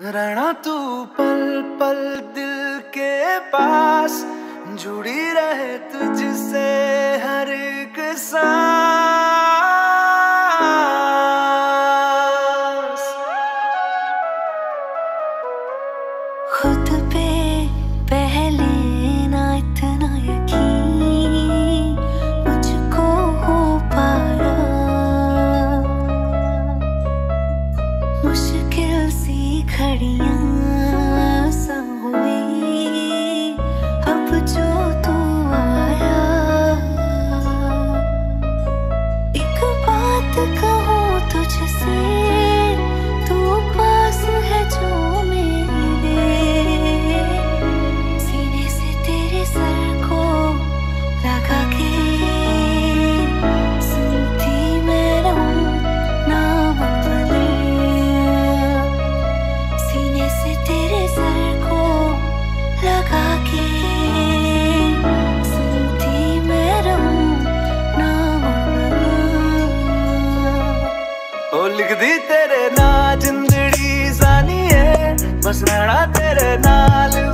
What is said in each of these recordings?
रणा तू पल पल दिल के पास जुड़ी रहे तुझसे हर एक सांस। खड़ियाँ। ਬਸ ਰਹਿਣਾ ਤੇਰੇ ਨਾਲ।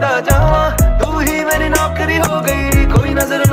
जावा जा। तू ही मेरी नौकरी हो गई कोई नज़र